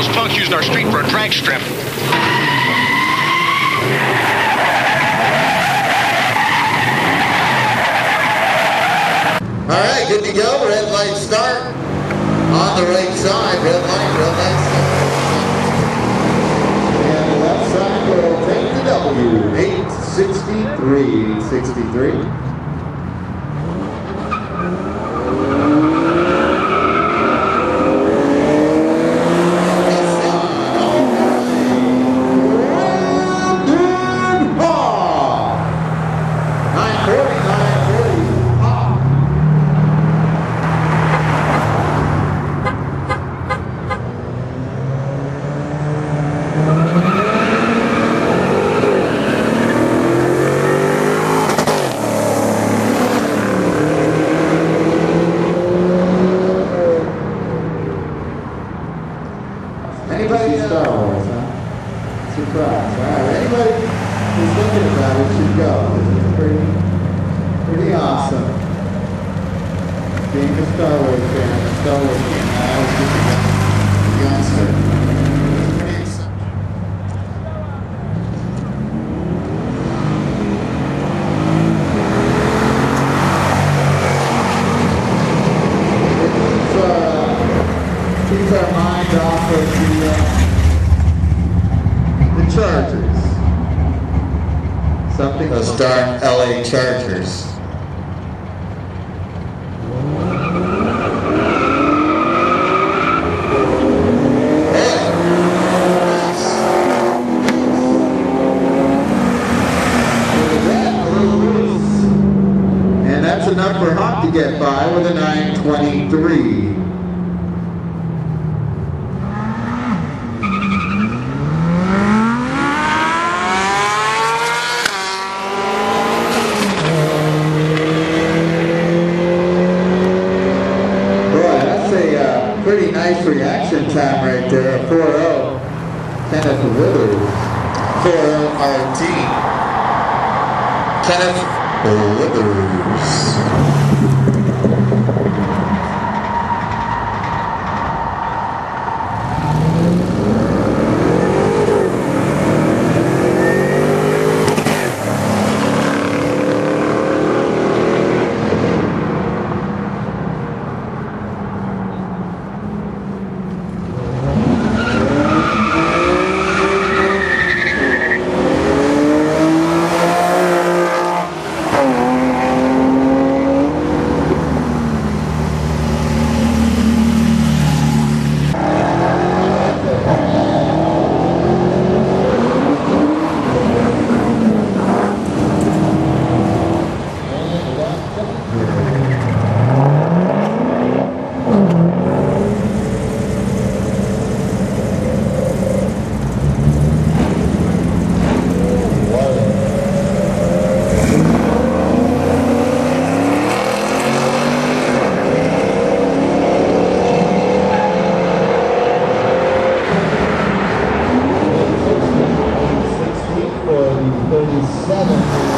those punks using our street for a drag strip. All right, good to go. Red light start. On the right side, red light, red light start. And the left side will take the W. 863, 863. Surprise. All right. Anybody who's thinking about it should go. It's pretty, pretty awesome. Being a Star Wars fan, a Star Wars fan, I always get to go. Youngster. Excited. Keeps, uh, our mind off of the, uh, the Chargers. Something. Those darn LA Chargers. And that's enough for Hawk to get by with a 923. Boy, that's a uh, pretty nice reaction time right there. 4-0. Kenneth Withers. 4-0 RT. Kenneth Withers. seven.